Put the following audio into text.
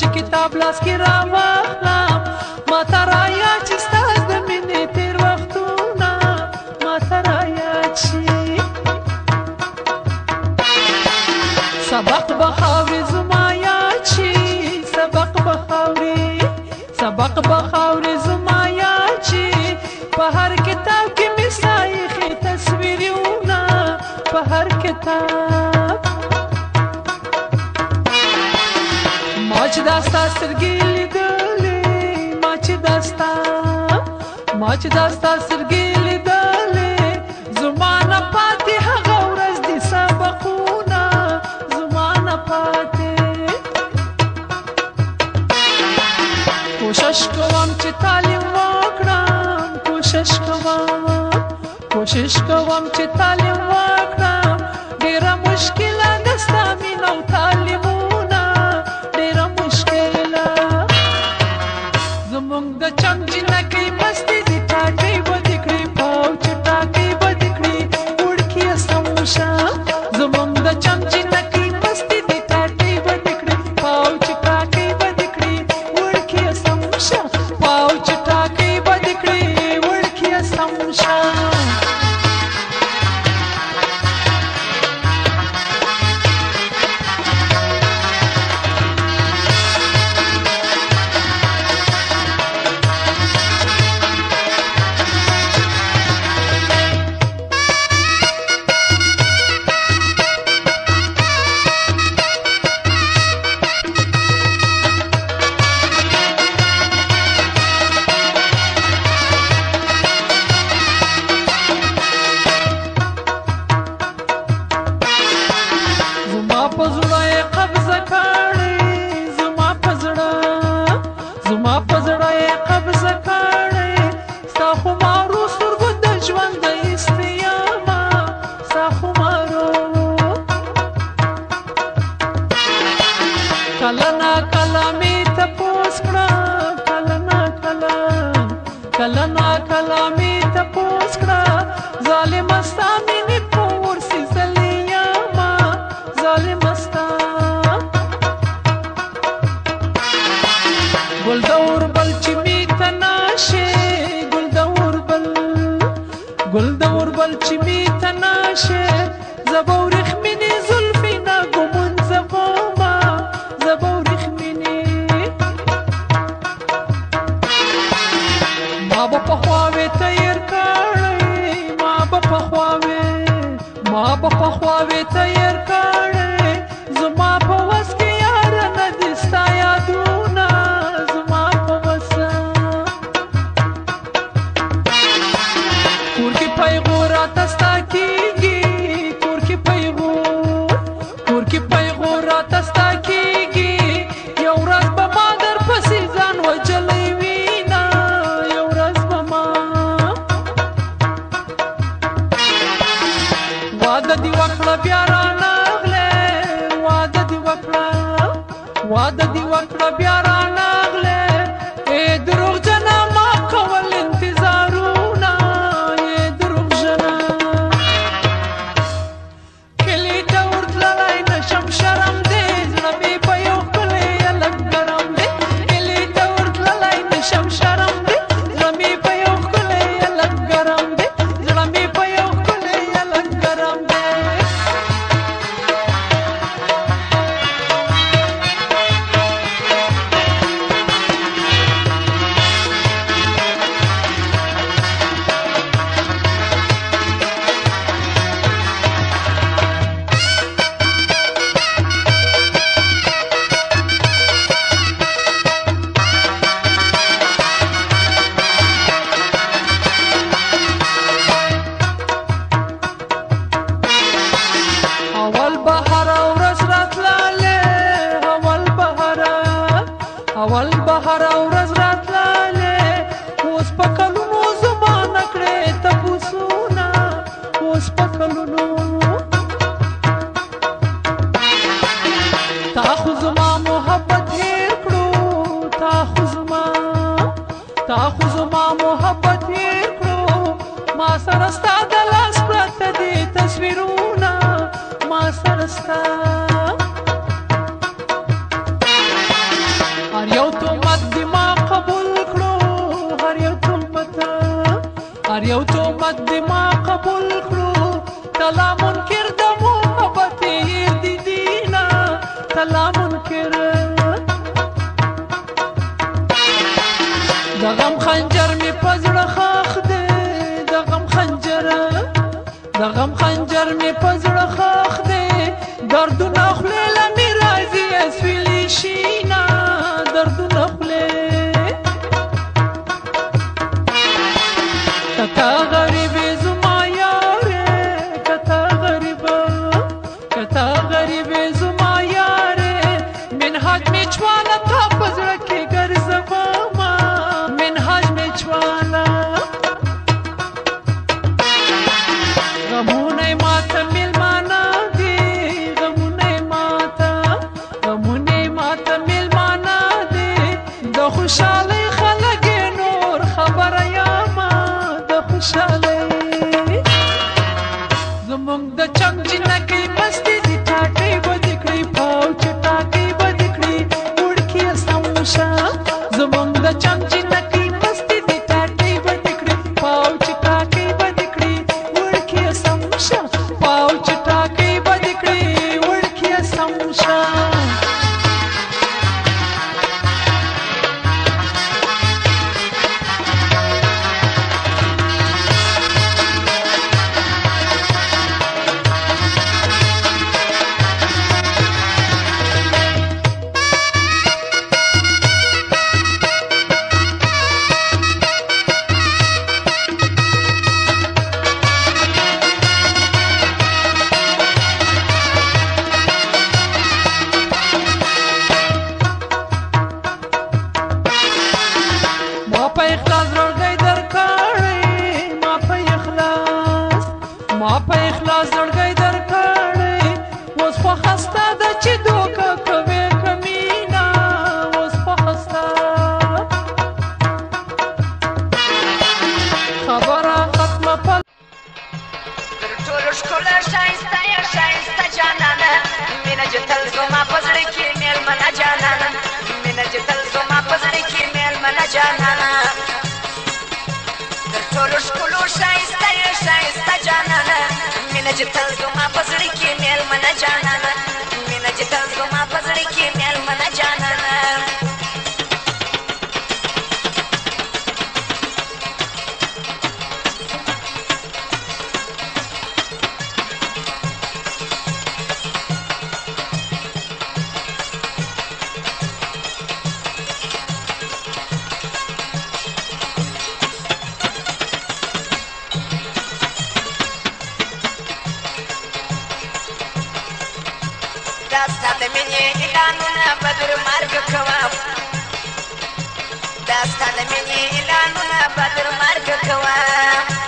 چې کتاب لاس کې را واخلم ما ته رایا چې ستا د مینې تیر وختونه ما ته رایا چې سبق به خاورې زما یاد شي سبق به خاورې سبق به خاورې زما یاد شي په هر کتاب کې مې سایخې تصویرونه په هر کتاب چې داستا سرګي لیدلې ما چې داستا ما چې داستا سرګي لیدلې زمانہ پاتې هغه ورځ دي سبقونه زمانہ پاتې کوشش کوم چې تعلیم وکړم کوشش کوم کوشش کوم چې تعلیم وکړم ډیره مشکله کله نا کله می ته پوس کړه کله نا کله کله نا کله می ته پوس کړه ظالم ستا مینې پور سي زلیا ما ظالم ستا ګل دور بل چې می ته ناشه ګل دور بل ګل دور بل چې می ته ناشه ما به په خواوې تیر کړی ما به په خواوې ما به په خواوې تیر کړی زما په وس کې یار نه دي ستا یادونه زما په وس کور کې پیغور راته واده دی وکړه بیا را نغله واده دی وکړه واده دی وکړه بیا را جانانا در ټولو ښکلو ښایسته یې ښایسته جانانا مینه چې تل زما په زړه کې میلمنه جانانا مینه چې تل زما په زړه کې میلمنه جانانا دا ستا د مینې اعلانونه به در مرګ کوم دا ستا د مینې اعلانونه به در مرګ کوم